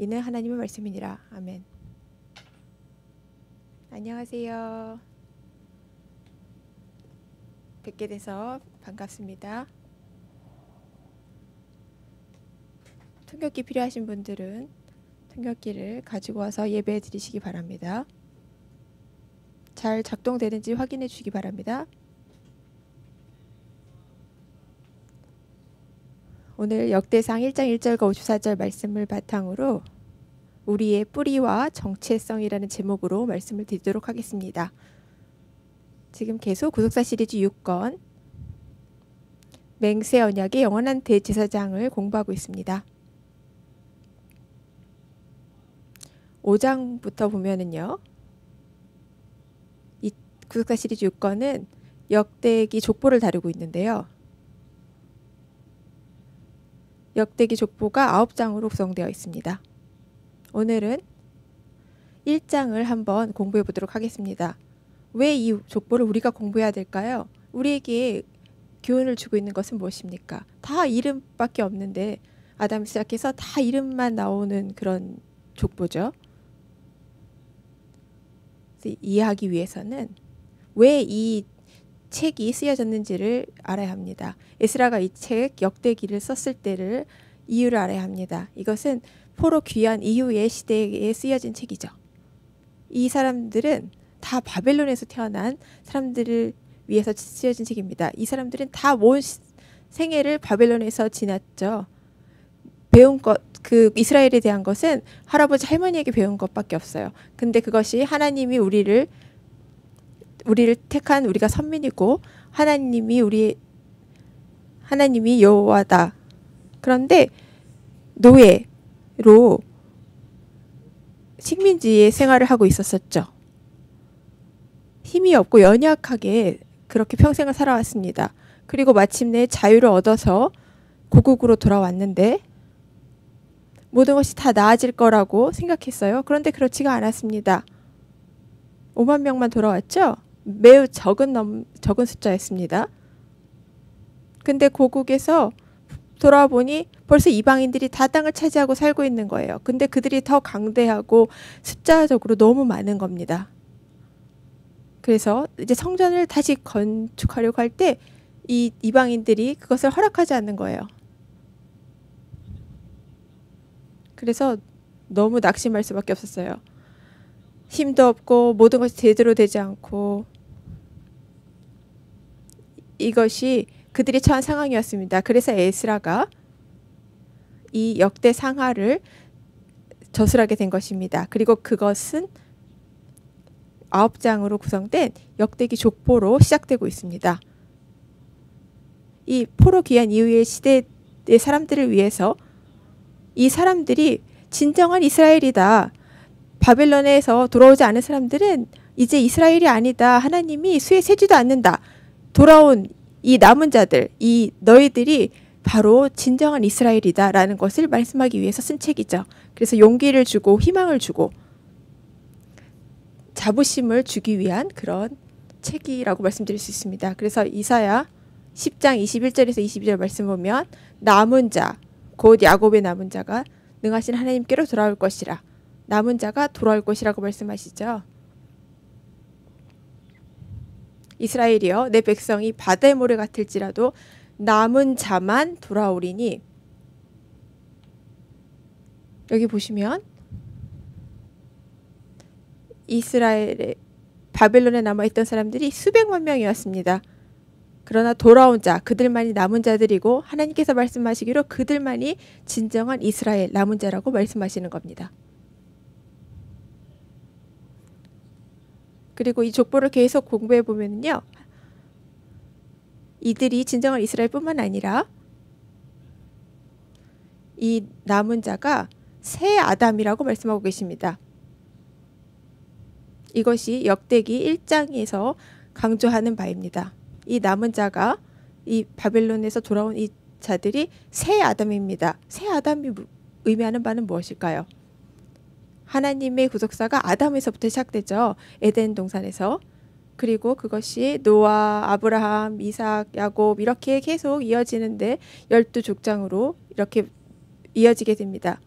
이는 하나님의 말씀이니라. 아멘. 안녕하세요. 뵙게 돼서 반갑습니다. 통역기 필요하신 분들은 통역기를 가지고 와서 예배 드리시기 바랍니다. 잘 작동되는지 확인해 주시기 바랍니다. 오늘 역대상 1장 1절과 54절 말씀을 바탕으로 우리의 뿌리와 정체성이라는 제목으로 말씀을 드리도록 하겠습니다. 지금 계속 구속사 시리즈 6권 맹세 언약의 영원한 대제사장을 공부하고 있습니다. 5장부터 보면은요. 이 구속사 시리즈 6권은 역대기 족보를 다루고 있는데요. 역대기 족보가 9장으로 구성되어 있습니다. 오늘은 1장을 한번 공부해 보도록 하겠습니다. 왜 이 족보를 우리가 공부해야 될까요? 우리에게 교훈을 주고 있는 것은 무엇입니까? 다 이름밖에 없는데 아담 시작해서 다 이름만 나오는 그런 족보죠. 이해하기 위해서는 왜 이 책이 쓰여졌는지를 알아야 합니다. 에스라가 이 책 역대기를 썼을 때를 이유를 알아야 합니다. 이것은 포로 귀환 이후의 시대에 쓰여진 책이죠. 이 사람들은 다 바벨론에서 태어난 사람들을 위해서 쓰여진 책입니다. 이 사람들은 다 온 생애를 바벨론에서 지났죠. 배운 것, 그 이스라엘에 대한 것은 할아버지 할머니에게 배운 것밖에 없어요. 근데 그것이 하나님이 우리를 우리를 택한 우리가 선민이고 하나님이 우리 하나님이 여호와다. 그런데 노예로 식민지의 생활을 하고 있었었죠. 힘이 없고 연약하게 그렇게 평생을 살아왔습니다. 그리고 마침내 자유를 얻어서 고국으로 돌아왔는데 모든 것이 다 나아질 거라고 생각했어요. 그런데 그렇지가 않았습니다. 5만 명만 돌아왔죠? 매우 적은 넘, 적은 숫자였습니다. 근데 고국에서 돌아와 보니 벌써 이방인들이 다 땅을 차지하고 살고 있는 거예요. 근데 그들이 더 강대하고 숫자적으로 너무 많은 겁니다. 그래서 이제 성전을 다시 건축하려고 할 때 이 이방인들이 그것을 허락하지 않는 거예요. 그래서 너무 낙심할 수밖에 없었어요. 힘도 없고 모든 것이 제대로 되지 않고 이것이 그들이 처한 상황이었습니다. 그래서 에스라가 이 역대 상하를 저술하게 된 것입니다. 그리고 그것은 아홉 장으로 구성된 역대기 족보로 시작되고 있습니다. 이 포로 귀한 이후의 시대의 사람들을 위해서 이 사람들이 진정한 이스라엘이다. 바벨론에서 돌아오지 않은 사람들은 이제 이스라엘이 아니다. 하나님이 수에 세지도 않는다. 돌아온 이 남은 자들, 이 너희들이 바로 진정한 이스라엘이다라는 것을 말씀하기 위해서 쓴 책이죠. 그래서 용기를 주고 희망을 주고 자부심을 주기 위한 그런 책이라고 말씀드릴 수 있습니다. 그래서 이사야 10장 21절에서 22절 말씀 보면 남은 자, 곧 야곱의 남은 자가 능하신 하나님께로 돌아올 것이라. 남은 자가 돌아올 것이라고 말씀하시죠. 이스라엘이여 내 백성이 바다의 모래 같을지라도 남은 자만 돌아오리니 여기 보시면 이스라엘의 바벨론에 남아 있던 사람들이 수백만 명이었습니다. 그러나 돌아온 자, 그들만이 남은 자들이고 하나님께서 말씀하시기로 그들만이 진정한 이스라엘 남은 자라고 말씀하시는 겁니다. 그리고 이 족보를 계속 공부해 보면요. 이들이 진정한 이스라엘뿐만 아니라 이 남은 자가 새 아담이라고 말씀하고 계십니다. 이것이 역대기 1장에서 강조하는 바입니다. 이 남은 자가 이 바벨론에서 돌아온 이 자들이 새 아담입니다. 새 아담이 의미하는 바는 무엇일까요? 하나님의 구속사가 아담에서부터 시작되죠. 에덴 동산에서. 그리고 그것이 노아, 아브라함, 이삭, 야곱 이렇게 계속 이어지는데 열두 족장으로 이렇게 이어지게 됩니다.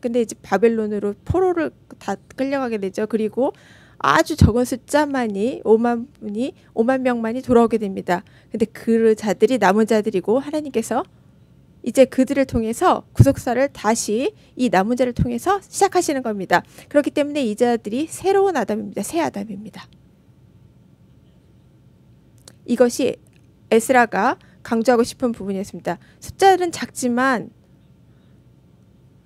근데 이제 바벨론으로 포로를 다 끌려가게 되죠. 그리고 아주 적은 숫자만이 5만 분이 5만 명만이 돌아오게 됩니다. 근데 그 자들이 남은 자들이고 하나님께서 이제 그들을 통해서 구속사를 다시 이 남은 자를 통해서 시작하시는 겁니다. 그렇기 때문에 이 자들이 새로운 아담입니다. 새 아담입니다. 이것이 에스라가 강조하고 싶은 부분이었습니다. 숫자는 작지만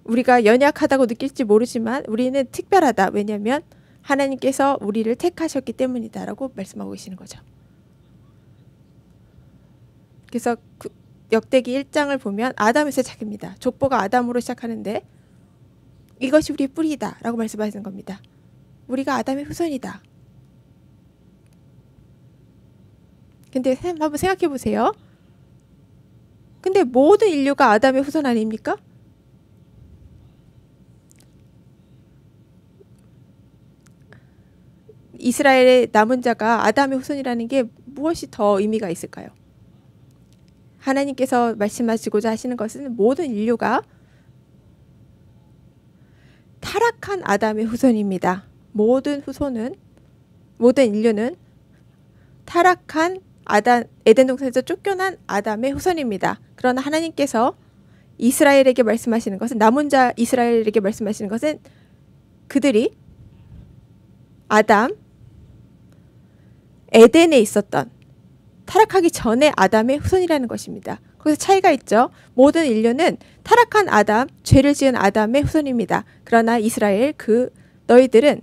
우리가 연약하다고 느낄지 모르지만 우리는 특별하다. 왜냐하면 하나님께서 우리를 택하셨기 때문이다라고 말씀하고 계시는 거죠. 그래서 그 역대기 1장을 보면 아담에서 시작입니다. 족보가 아담으로 시작하는데 이것이 우리의 뿌리다 라고 말씀하시는 겁니다. 우리가 아담의 후손이다. 근데 한번 생각해 보세요. 근데 모든 인류가 아담의 후손 아닙니까? 이스라엘의 남은 자가 아담의 후손이라는 게 무엇이 더 의미가 있을까요? 하나님께서 말씀하시고자 하시는 것은 모든 인류가 타락한 아담의 후손입니다. 모든 후손은 모든 인류는 타락한 아담 에덴 동산에서 쫓겨난 아담의 후손입니다. 그러나 하나님께서 이스라엘에게 말씀하시는 것은 남은 자 이스라엘에게 말씀하시는 것은 그들이 아담 에덴에 있었던 타락하기 전에 아담의 후손이라는 것입니다. 거기서 차이가 있죠. 모든 인류는 타락한 아담, 죄를 지은 아담의 후손입니다. 그러나 이스라엘 그 너희들은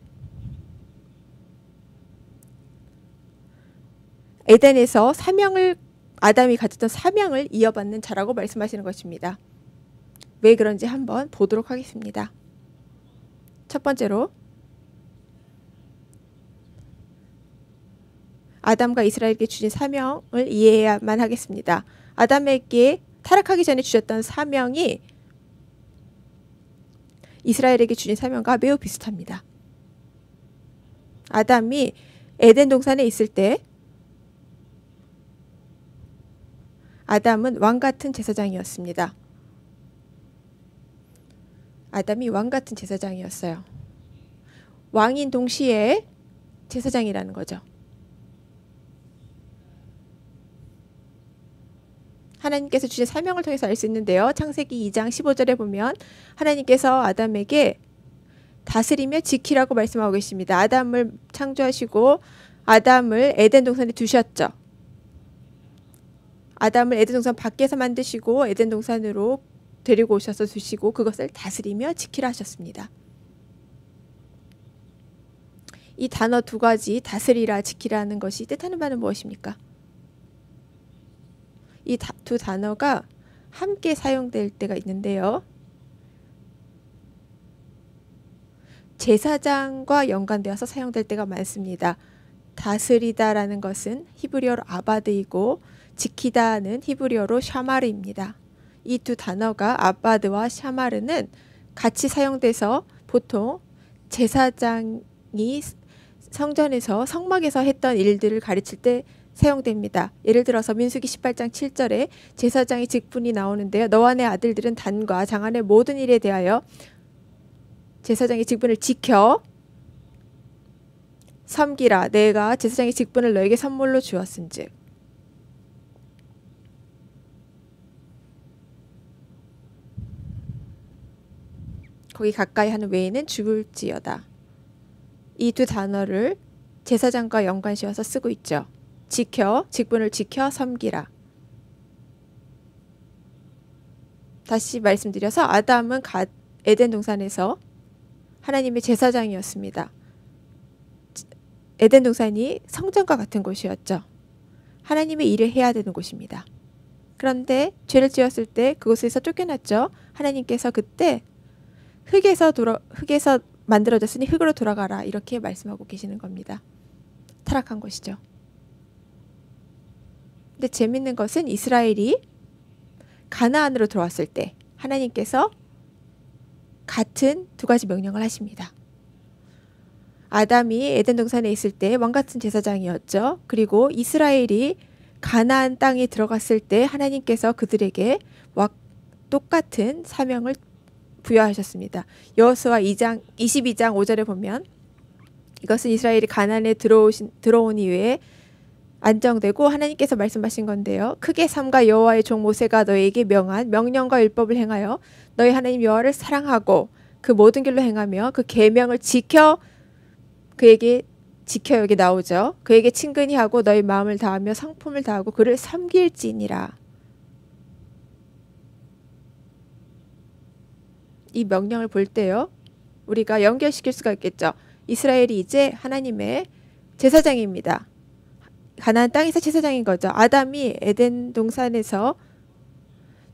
에덴에서 사명을 아담이 가졌던 사명을 이어받는 자라고 말씀하시는 것입니다. 왜 그런지 한번 보도록 하겠습니다. 첫 번째로 아담과 이스라엘에게 주신 사명을 이해해야만 하겠습니다. 아담에게 타락하기 전에 주셨던 사명이 이스라엘에게 주신 사명과 매우 비슷합니다. 아담이 에덴 동산에 있을 때 아담은 왕 같은 제사장이었습니다. 아담이 왕 같은 제사장이었어요. 왕인 동시에 제사장이라는 거죠. 하나님께서 주신 사명을 통해서 알 수 있는데요. 창세기 2장 15절에 보면 하나님께서 아담에게 다스리며 지키라고 말씀하고 계십니다. 아담을 창조하시고 아담을 에덴 동산에 두셨죠. 아담을 에덴 동산 밖에서 만드시고 에덴 동산으로 데리고 오셔서 두시고 그것을 다스리며 지키라 하셨습니다. 이 단어 두 가지 다스리라 지키라는 것이 뜻하는 바는 무엇입니까? 이 두 단어가 함께 사용될 때가 있는데요. 제사장과 연관되어서 사용될 때가 많습니다. 다스리다라는 것은 히브리어로 아바드이고 지키다는 히브리어로 샤마르입니다. 이 두 단어가 아바드와 샤마르는 같이 사용돼서 보통 제사장이 성전에서 성막에서 했던 일들을 가르칠 때 사용됩니다. 예를 들어서 민수기 18장 7절에 제사장의 직분이 나오는데요. 너와 내 아들들은 단과 장안의 모든 일에 대하여 제사장의 직분을 지켜 섬기라. 내가 제사장의 직분을 너에게 선물로 주었은즉. 거기 가까이 하는 외에는 죽을지어다. 이 두 단어를 제사장과 연관시어서 쓰고 있죠. 지켜 직분을 지켜 섬기라. 다시 말씀드려서 아담은 가, 에덴 동산에서 하나님의 제사장이었습니다. 에덴 동산이 성전과 같은 곳이었죠. 하나님의 일을 해야 되는 곳입니다. 그런데 죄를 지었을 때 그곳에서 쫓겨났죠. 하나님께서 그때 흙에서 돌아 흙에서 만들어졌으니 흙으로 돌아가라 이렇게 말씀하고 계시는 겁니다. 타락한 것이죠. 근데 재밌는 것은 이스라엘이 가나안으로 들어왔을 때 하나님께서 같은 두 가지 명령을 하십니다. 아담이 에덴 동산에 있을 때 왕 같은 제사장이었죠. 그리고 이스라엘이 가나안 땅에 들어갔을 때 하나님께서 그들에게 똑같은 사명을 부여하셨습니다. 여호수아 2장 22장 5절에 보면 이것은 이스라엘이 가나안에 들어오신 들어온 이후에 안정되고 하나님께서 말씀하신 건데요. 크게 삼가 여호와의 종 모세가 너에게 명한 명령과 율법을 행하여 너희 하나님 여호와를 사랑하고 그 모든 길로 행하며 그 계명을 지켜 그에게 지켜 여기 나오죠. 그에게 친근히 하고 너희 마음을 다하며 성품을 다하고 그를 섬길지니라. 이 명령을 볼 때요. 우리가 연결시킬 수가 있겠죠. 이스라엘이 이제 하나님의 제사장입니다. 가나안 땅에서 제사장인 거죠. 아담이 에덴 동산에서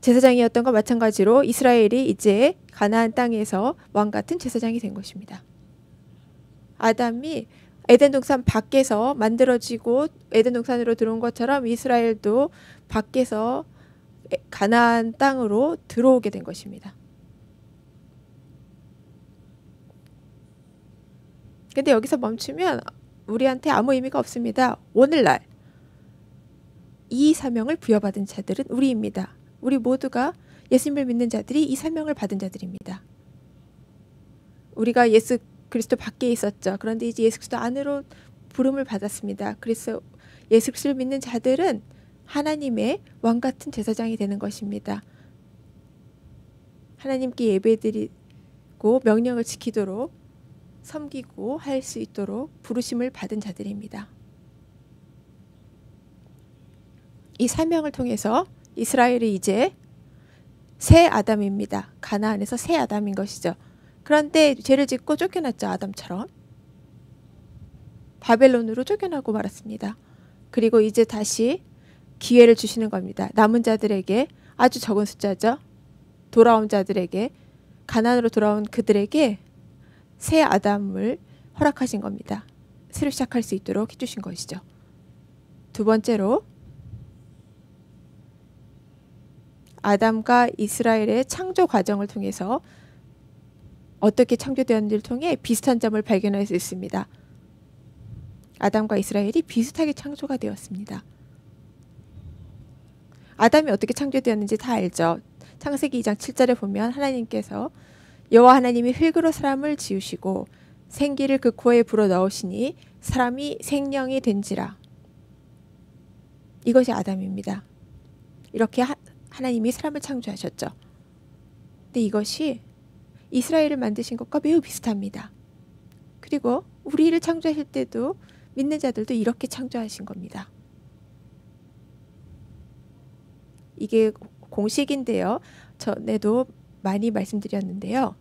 제사장이었던 것 마찬가지로 이스라엘이 이제 가나안 땅에서 왕 같은 제사장이 된 것입니다. 아담이 에덴 동산 밖에서 만들어지고 에덴 동산으로 들어온 것처럼 이스라엘도 밖에서 가나안 땅으로 들어오게 된 것입니다. 근데 여기서 멈추면 우리한테 아무 의미가 없습니다. 오늘날 이 사명을 부여받은 자들은 우리입니다. 우리 모두가 예수님을 믿는 자들이 이 사명을 받은 자들입니다. 우리가 예수 그리스도 밖에 있었죠. 그런데 이제 예수 그리스도 안으로 부름을 받았습니다. 그래서 예수 그리스도를 믿는 자들은 하나님의 왕 같은 제사장이 되는 것입니다. 하나님께 예배드리고 명령을 지키도록 섬기고 할 수 있도록 부르심을 받은 자들입니다. 이 사명을 통해서 이스라엘이 이제 새 아담입니다. 가나안에서 새 아담인 것이죠. 그런데 죄를 짓고 쫓겨났죠. 아담처럼. 바벨론으로 쫓겨나고 말았습니다. 그리고 이제 다시 기회를 주시는 겁니다. 남은 자들에게 아주 적은 숫자죠. 돌아온 자들에게 가난으로 돌아온 그들에게 새 아담을 허락하신 겁니다. 새로 시작할 수 있도록 해주신 것이죠. 두 번째로 아담과 이스라엘의 창조 과정을 통해서 어떻게 창조되었는지를 통해 비슷한 점을 발견할 수 있습니다. 아담과 이스라엘이 비슷하게 창조가 되었습니다. 아담이 어떻게 창조되었는지 다 알죠. 창세기 2장 7절에 보면 하나님께서 여호와 하나님이 흙으로 사람을 지으시고 생기를 그 코에 불어 넣으시니 사람이 생명이 된지라. 이것이 아담입니다. 이렇게 하, 하나님이 사람을 창조하셨죠. 근데 이것이 이스라엘을 만드신 것과 매우 비슷합니다. 그리고 우리를 창조하실 때도 믿는 자들도 이렇게 창조하신 겁니다. 이게 공식인데요. 전에도 많이 말씀드렸는데요.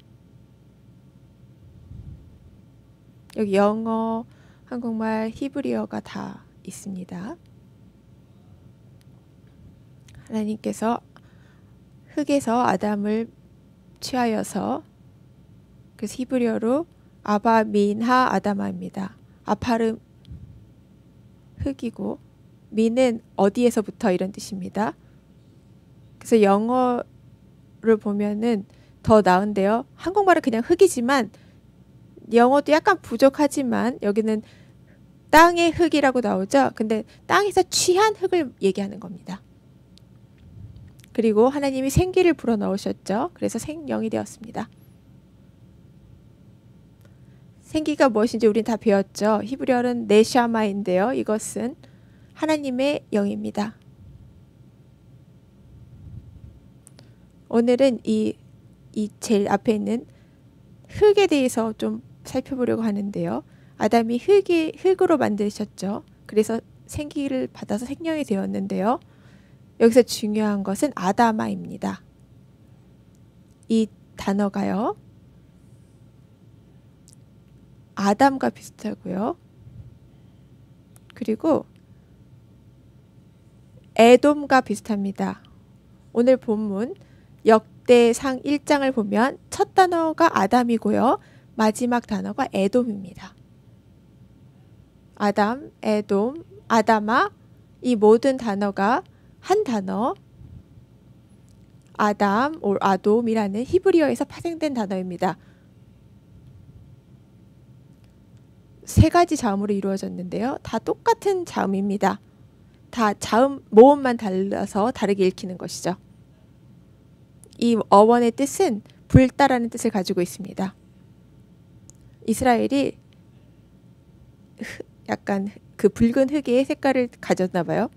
여기 영어, 한국말, 히브리어가 다 있습니다. 하나님께서 흙에서 아담을 취하여서 그래서 히브리어로 아바 민하 아다마입니다. 아파름 흙이고 민은 어디에서부터 이런 뜻입니다. 그래서 영어 를 보면은 더 나은데요. 한국말은 그냥 흙이지만 영어도 약간 부족하지만 여기는 땅의 흙이라고 나오죠. 근데 땅에서 취한 흙을 얘기하는 겁니다. 그리고 하나님이 생기를 불어 넣으셨죠. 그래서 생명이 되었습니다. 생기가 무엇인지 우린 다 배웠죠. 히브리어는 네샤마인데요. 이것은 하나님의 영입니다. 오늘은 이, 이 제일 앞에 있는 흙에 대해서 좀 살펴보려고 하는데요. 아담이 흙이, 흙으로 만드셨죠. 그래서 생기를 받아서 생명이 되었는데요. 여기서 중요한 것은 아다마입니다. 이 단어가요. 아담과 비슷하고요. 그리고 에돔과 비슷합니다. 오늘 본문 역대상 1장을 보면 첫 단어가 아담이고요. 마지막 단어가 에돔입니다. 아담, 에돔, 아다마 이 모든 단어가 한 단어 아담 or 아돔이라는 히브리어에서 파생된 단어입니다. 세 가지 자음으로 이루어졌는데요. 다 똑같은 자음입니다. 다 자음 모음만 달라서 다르게 읽히는 것이죠. 이 어원의 뜻은 붉다라는 뜻을 가지고 있습니다. 이스라엘이 약간 그 붉은 흙의 색깔을 가졌나 봐요.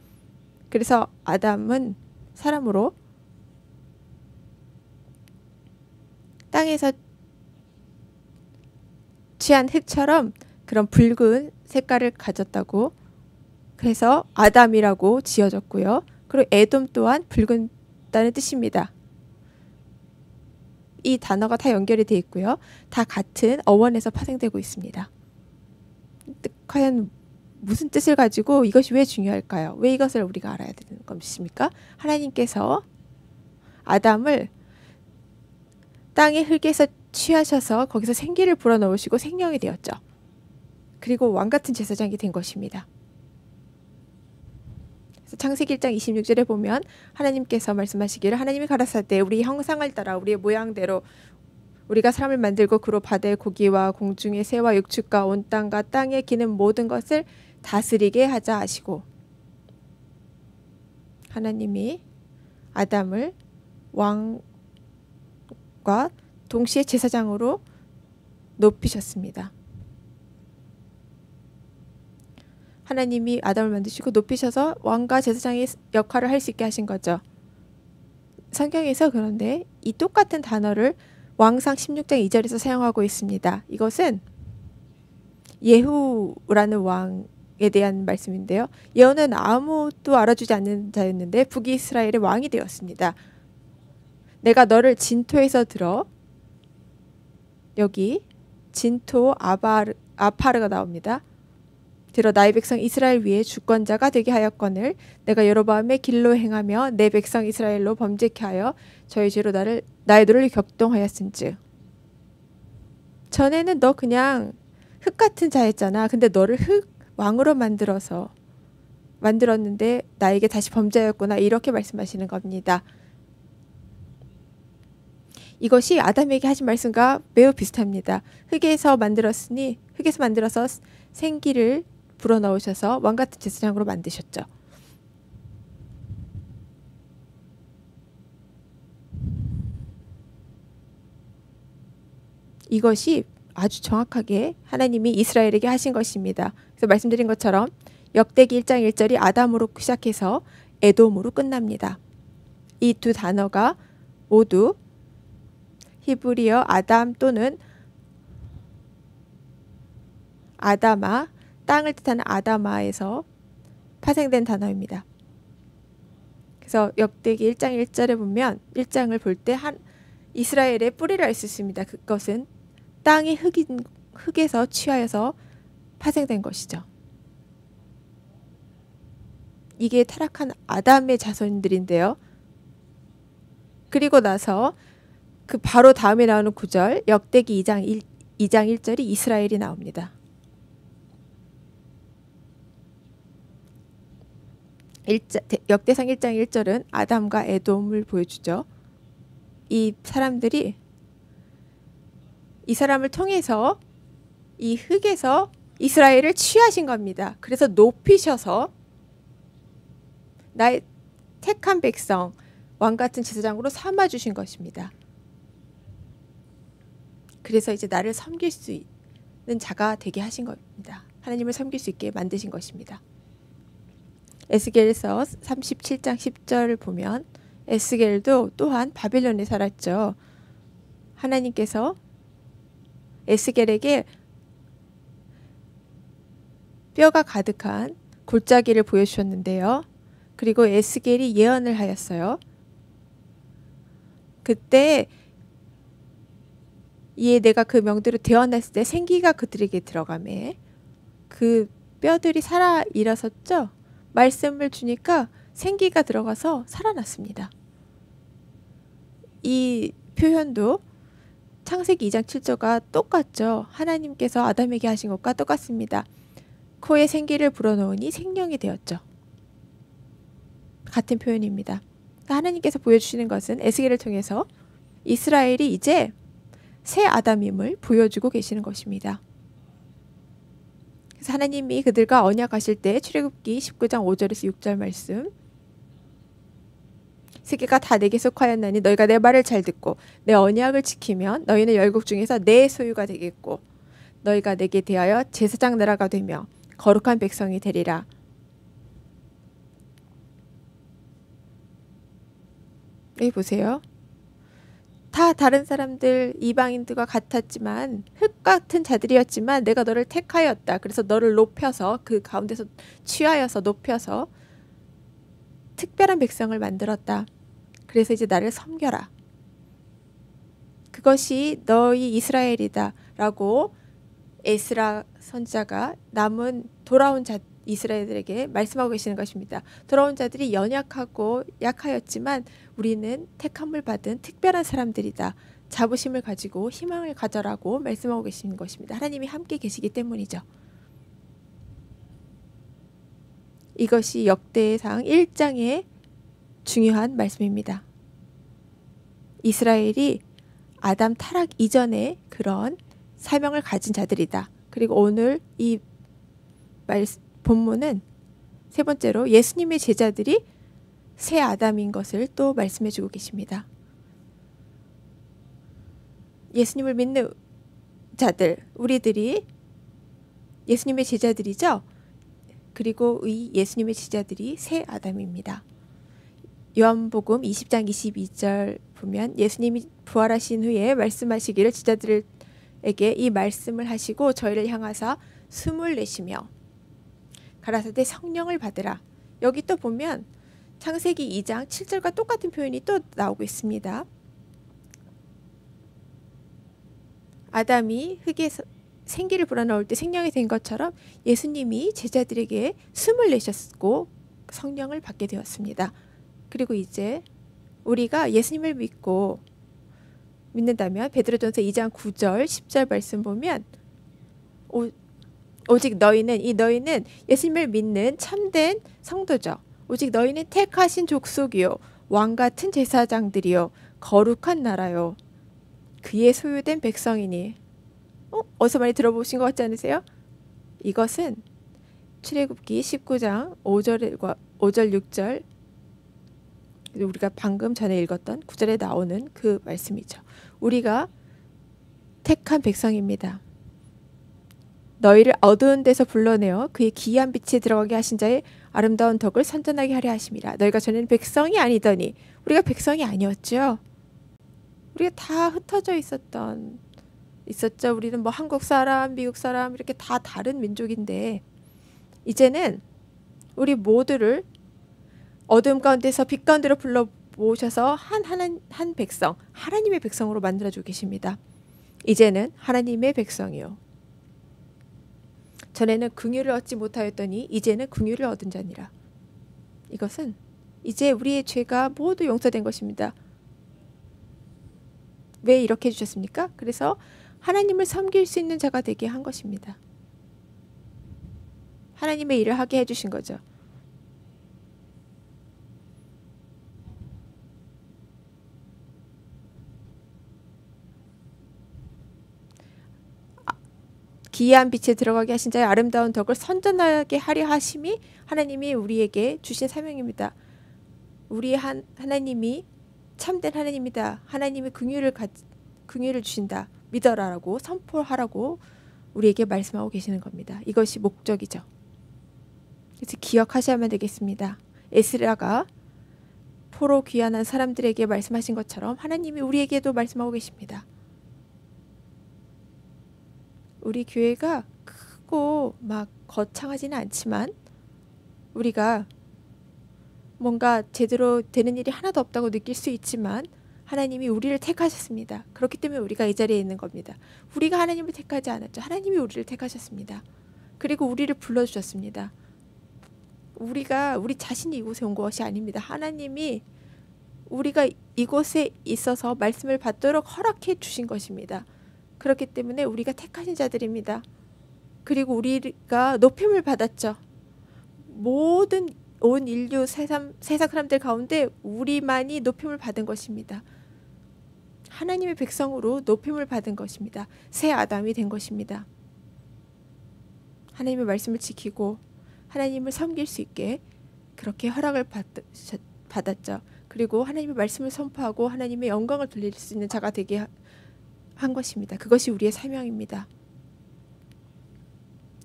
그래서 아담은 사람으로 땅에서 취한 흙처럼 그런 붉은 색깔을 가졌다고 그래서 아담이라고 지어졌고요. 그리고 에돔 또한 붉은다는 뜻입니다. 이 단어가 다 연결이 되어 있고요. 다 같은 어원에서 파생되고 있습니다. 과연 무슨 뜻을 가지고 이것이 왜 중요할까요? 왜 이것을 우리가 알아야 되는 것입니까? 하나님께서 아담을 땅의 흙에서 취하셔서 거기서 생기를 불어넣으시고 생명이 되었죠. 그리고 왕 같은 제사장이 된 것입니다. 창세기 1장 26절에 보면 하나님께서 말씀하시기를 하나님이 가라사대 우리 형상을 따라 우리의 모양대로 우리가 사람을 만들고 그로 바다의 고기와 공중의 새와 육축과 온 땅과 땅에 기는 모든 것을 다스리게 하자 하시고 하나님이 아담을 왕과 동시에 제사장으로 높이셨습니다. 하나님이 아담을 만드시고 높이셔서 왕과 제사장의 역할을 할 수 있게 하신 거죠. 성경에서 그런데 이 똑같은 단어를 왕상 16장 2절에서 사용하고 있습니다. 이것은 예후라는 왕에 대한 말씀인데요. 예후는 아무도 알아주지 않는 자였는데 북이스라엘의 왕이 되었습니다. 내가 너를 진토에서 들어 여기 진토 아바르, עפר가 나옵니다. 들어 나의 백성 이스라엘 위에 주권자가 되게 하였거늘 내가 여로보암의 길로 행하며 내 백성 이스라엘로 범죄케 하여 저희 죄로 나를 나의 노를 격동하였은즉 전에는 너 그냥 흙 같은 자였잖아. 근데 너를 흙 왕으로 만들어서 만들었는데 나에게 다시 범죄였구나 이렇게 말씀하시는 겁니다. 이것이 아담에게 하신 말씀과 매우 비슷합니다. 흙에서 만들었으니 흙에서 만들어서 생기를 불어넣으셔서 왕 같은 제사장으로 만드셨죠. 이것이 아주 정확하게 하나님이 이스라엘에게 하신 것입니다. 그래서 말씀드린 것처럼 역대기 1장 1절이 아담으로 시작해서 에돔으로 끝납니다. 이 두 단어가 모두 히브리어 아담 또는 아다마 땅을 뜻하는 아다마에서 파생된 단어입니다. 그래서 역대기 1장 1절에 보면 1장을 볼 때 한 이스라엘의 뿌리를 알수 있습니다. 그것은 땅의 흙인, 흙에서 취하여서 파생된 것이죠. 이게 타락한 아담의 자손들인데요. 그리고 나서 그 바로 다음에 나오는 구절 역대기 2장 1, 2장 1절이 이스라엘이 나옵니다. 1자, 역대상 1장 1절은 아담과 에돔을 보여주죠. 이 사람들이 이 사람을 통해서 이 흙에서 이스라엘을 취하신 겁니다. 그래서 높이셔서 나의 택한 백성 왕 같은 제사장으로 삼아 주신 것입니다. 그래서 이제 나를 섬길 수 있는 자가 되게 하신 겁니다. 하나님을 섬길 수 있게 만드신 것입니다. 에스겔서 37장 10절을 보면 에스겔도 또한 바벨론에 살았죠. 하나님께서 에스겔에게 뼈가 가득한 골짜기를 보여주셨는데요. 그리고 에스겔이 예언을 하였어요. 그때 이에 내가 그 명대로 태어났을 때 생기가 그들에게 들어가매 그 뼈들이 살아 일어섰죠. 말씀을 주니까 생기가 들어가서 살아났습니다. 이 표현도 창세기 2장 7절과 똑같죠. 하나님께서 아담에게 하신 것과 똑같습니다. 코에 생기를 불어넣으니 생명이 되었죠. 같은 표현입니다. 하나님께서 보여주시는 것은 에스겔을 통해서 이스라엘이 이제 새 아담임을 보여주고 계시는 것입니다. 하나님이 그들과 언약하실 때 출애굽기 19장 5절에서 6절 말씀 세계가 다 내게 속하였나니 너희가 내 말을 잘 듣고 내 언약을 지키면 너희는 열국 중에서 내 소유가 되겠고 너희가 내게 대하여 제사장 나라가 되며 거룩한 백성이 되리라. 여기 보세요. 다 다른 사람들 이방인들과 같았지만 흙 같은 자들이었지만 내가 너를 택하였다. 그래서 너를 높여서 그 가운데서 취하여서 높여서 특별한 백성을 만들었다. 그래서 이제 나를 섬겨라. 그것이 너희 이스라엘이다라고 에스라 선자가 남은 돌아온 자 이스라엘들에게 말씀하고 계시는 것입니다. 돌아온 자들이 연약하고 약하였지만 우리는 택함을 받은 특별한 사람들이다. 자부심을 가지고 희망을 가져라고 말씀하고 계시는 것입니다. 하나님이 함께 계시기 때문이죠. 이것이 역대상 1장의 중요한 말씀입니다. 이스라엘이 아담 타락 이전에 그런 사명을 가진 자들이다. 그리고 오늘 이 말, 본문은 세 번째로 예수님의 제자들이 새 아담인 것을 또 말씀해 주고 계십니다. 예수님을 믿는 자들, 우리들이 예수님의 제자들이죠. 그리고 이 예수님의 제자들이 새 아담입니다. 요한복음 20장 22절 보면 예수님이 부활하신 후에 말씀하시기를 제자들에게 이 말씀을 하시고 저희를 향하사 숨을 내쉬며 가라사대 성령을 받으라. 여기 또 보면 창세기 2장 7절과 똑같은 표현이 또 나오고 있습니다. 아담이 흙에서 생기를 불어넣을 때 생명이 된 것처럼 예수님이 제자들에게 숨을 내셨고 성령을 받게 되었습니다. 그리고 이제 우리가 예수님을 믿고 믿는다면 베드로전서 2장 9절 10절 말씀 보면 오, 오직 너희는 이 너희는 예수님을 믿는 참된 성도죠. 오직 너희는 택하신 족속이요 왕 같은 제사장들이요 거룩한 나라요 그의 소유된 백성이니 어? 어서 많이 들어보신 것 같지 않으세요? 이것은 출애굽기 19장 5절과 5절 6절 우리가 방금 전에 읽었던 9절에 나오는 그 말씀이죠. 우리가 택한 백성입니다. 너희를 어두운 데서 불러내어 그의 기이한 빛에 들어가게 하신 자의 아름다운 덕을 선전하게 하려 하심이라. 너희가 전에는 백성이 아니더니 우리가 백성이 아니었죠. 우리가 다 흩어져 있었던 있었죠. 우리는 뭐 한국 사람, 미국 사람 이렇게 다 다른 민족인데 이제는 우리 모두를 어둠 가운데서 빛 가운데로 불러 모셔서 한 하나 한 백성, 하나님의 백성으로 만들어 주고 계십니다. 이제는 하나님의 백성이요. 전에는 긍휼을 얻지 못하였더니 이제는 긍휼을 얻은 자니라. 이것은 이제 우리의 죄가 모두 용서된 것입니다. 왜 이렇게 해주셨습니까? 그래서 하나님을 섬길 수 있는 자가 되게 한 것입니다. 하나님의 일을 하게 해주신 거죠. 기이한 빛에 들어가게 하신 자의 아름다운 덕을 선전하게 하려 하심이 하나님이 우리에게 주신 사명입니다. 우리 한 하나님이 참된 하나님이다. 하나님이 긍휼을 긍휼을 주신다. 믿어라라고 선포하라고 우리에게 말씀하고 계시는 겁니다. 이것이 목적이죠. 그래서 기억하셔야만 되겠습니다. 에스라가 포로 귀환한 사람들에게 말씀하신 것처럼 하나님이 우리에게도 말씀하고 계십니다. 우리 교회가 크고 막 거창하지는 않지만 우리가 뭔가 제대로 되는 일이 하나도 없다고 느낄 수 있지만 하나님이 우리를 택하셨습니다. 그렇기 때문에 우리가 이 자리에 있는 겁니다. 우리가 하나님을 택하지 않았죠. 하나님이 우리를 택하셨습니다. 그리고 우리를 불러주셨습니다. 우리가 우리 자신이 이곳에 온 것이 아닙니다. 하나님이 우리가 이곳에 있어서 말씀을 받도록 허락해 주신 것입니다. 그렇기 때문에 우리가 택하신 자들입니다. 그리고 우리가 높임을 받았죠. 모든 온 인류 세상, 세상 사람들 가운데 우리만이 높임을 받은 것입니다. 하나님의 백성으로 높임을 받은 것입니다. 새 아담이 된 것입니다. 하나님의 말씀을 지키고 하나님을 섬길 수 있게 그렇게 허락을 받, 았죠 그리고 하나님의 말씀을 선포하고 하나님의 영광을 돌릴 수 있는 자가 되게 한 것입니다. 그것이 우리의 사명입니다.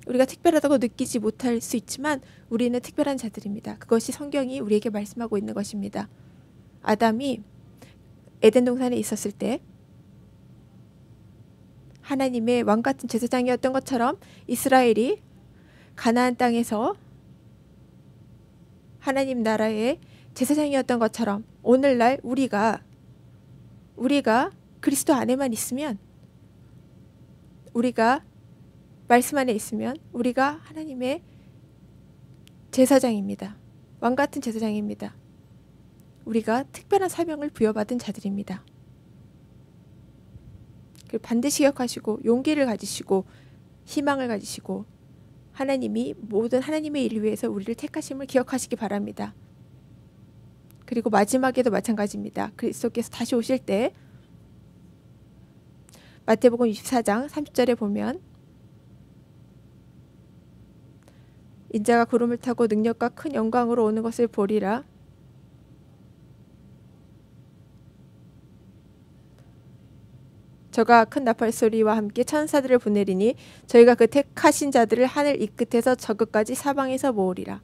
우리가 특별하다고 느끼지 못할 수 있지만 우리는 특별한 자들입니다. 그것이 성경이 우리에게 말씀하고 있는 것입니다. 아담이 에덴 동산에 있었을 때 하나님의 왕 같은 제사장이었던 것처럼 이스라엘이 가나안 땅에서 하나님 나라의 제사장이었던 것처럼 오늘날 우리가 우리가 그리스도 안에만 있으면 우리가 말씀 안에 있으면 우리가 하나님의 제사장입니다. 왕 같은 제사장입니다. 우리가 특별한 사명을 부여받은 자들입니다. 반드시 기억하시고 용기를 가지시고 희망을 가지시고 하나님이 모든 하나님의 일을 위해서 우리를 택하심을 기억하시기 바랍니다. 그리고 마지막에도 마찬가지입니다. 그리스도께서 다시 오실 때 마태복음 24장 30절에 보면 인자가 구름을 타고 능력과 큰 영광으로 오는 것을 보리라. 저가 큰 나팔 소리와 함께 천사들을 보내리니 저희가 그 택하신 자들을 하늘 이 끝에서 저 끝까지 사방에서 모으리라.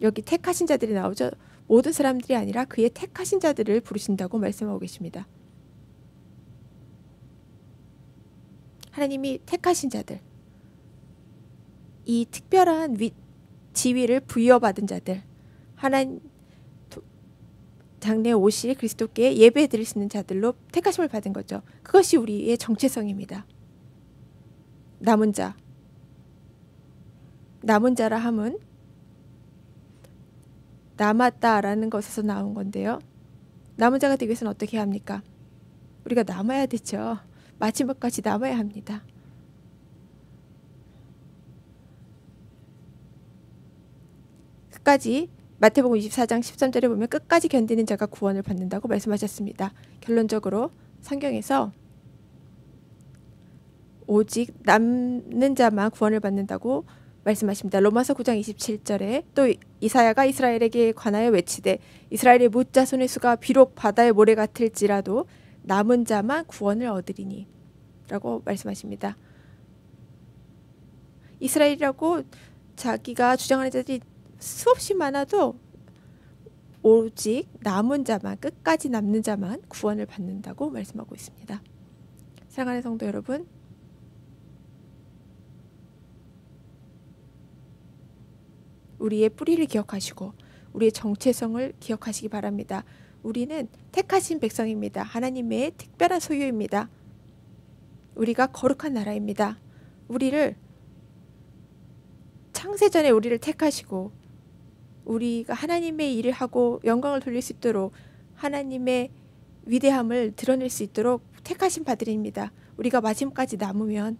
여기 택하신 자들이 나오죠. 모든 사람들이 아니라 그의 택하신 자들을 부르신다고 말씀하고 계십니다. 하나님이 택하신 자들, 이 특별한 위, 지위를 부여받은 자들, 하나님 장래 오실 그리스도께 예배 드릴 수 있는 자들로 택하심을 받은 거죠. 그것이 우리의 정체성입니다. 남은 자. 남은 자라 함은 남았다라는 것에서 나온 건데요. 남은 자가 되기 위해서는 어떻게 합니까? 우리가 남아야 되죠. 마지막까지 남아야 합니다. 끝까지 마태복음 24장 13절에 보면 끝까지 견디는 자가 구원을 받는다고 말씀하셨습니다. 결론적으로 성경에서 오직 남는 자만 구원을 받는다고 말씀하십니다. 로마서 9장 27절에 또 이사야가 이스라엘에게 관하여 외치되 이스라엘의 무자 손의 수가 비록 바다의 모래 같을지라도 남은 자만 구원을 얻으리니 라고 말씀하십니다. 이스라엘이라고 자기가 주장하는 자들이 수없이 많아도 오직 남은 자만 끝까지 남는 자만 구원을 받는다고 말씀하고 있습니다. 사랑하는 성도 여러분, 우리의 뿌리를 기억하시고 우리의 정체성을 기억하시기 바랍니다. 우리는 택하신 백성입니다. 하나님의 특별한 소유입니다. 우리가 거룩한 나라입니다. 우리를 창세전에 우리를 택하시고 우리가 하나님의 일을 하고 영광을 돌릴 수 있도록 하나님의 위대함을 드러낼 수 있도록 택하신 바들입니다. 우리가 마지막까지 남으면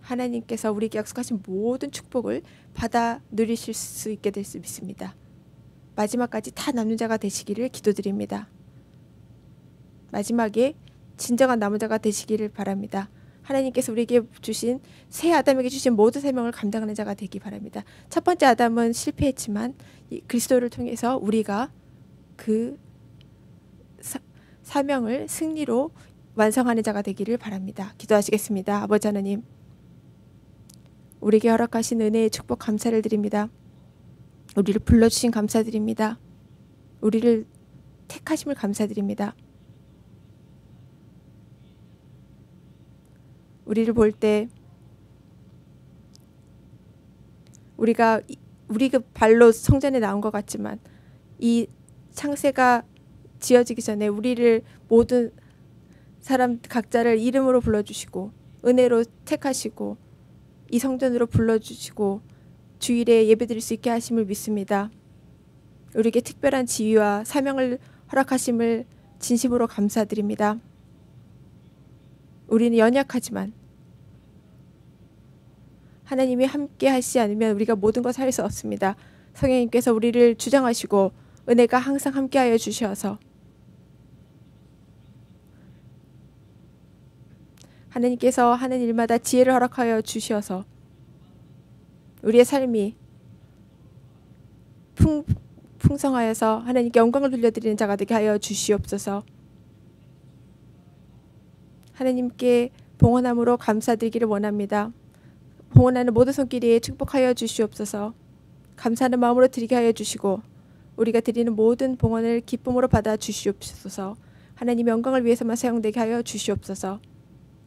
하나님께서 우리에게 약속하신 모든 축복을 받아 누리실 수 있게 될수 믿습니다. 마지막까지 다 남는 자가 되시기를 기도드립니다. 마지막에 진정한 남은 자가 되시기를 바랍니다. 하나님께서 우리에게 주신 새 아담에게 주신 모든 생명을 감당하는 자가 되기 바랍니다. 첫 번째 아담은 실패했지만 그리스도를 통해서 우리가 그 사, 사명을 승리로 완성하는 자가 되기를 바랍니다. 기도하시겠습니다. 아버지 하나님, 우리에게 허락하신 은혜의 축복 감사를 드립니다. 우리를 불러주신 감사드립니다. 우리를 택하심을 감사드립니다. 우리를 볼 때 우리가 우리 그 발로 성전에 나온 것 같지만 이 창세가 지어지기 전에 우리를 모든 사람 각자를 이름으로 불러주시고 은혜로 택하시고 이 성전으로 불러주시고 주일에 예배드릴 수 있게 하심을 믿습니다. 우리에게 특별한 지위와 사명을 허락하심을 진심으로 감사드립니다. 우리는 연약하지만 하나님이 함께 하시지 않으면 우리가 모든 것을 할 수 없습니다. 성령님께서 우리를 주장하시고 은혜가 항상 함께하여 주셔서 하나님께서 하는 일마다 지혜를 허락하여 주셔서 우리의 삶이 풍, 풍성하여서 하나님께 영광을 돌려드리는 자가 되게 하여 주시옵소서. 하나님께 봉헌함으로 감사드리기를 원합니다. 봉헌하는 모든 손길에 축복하여 주시옵소서. 감사하는 마음으로 드리게 하여 주시고 우리가 드리는 모든 봉헌을 기쁨으로 받아 주시옵소서. 하나님 영광을 위해서만 사용되게 하여 주시옵소서.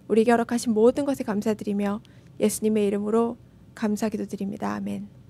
우리에게 허락하신 모든 것에 감사드리며 예수님의 이름으로 감사 기도 드립니다. 아멘.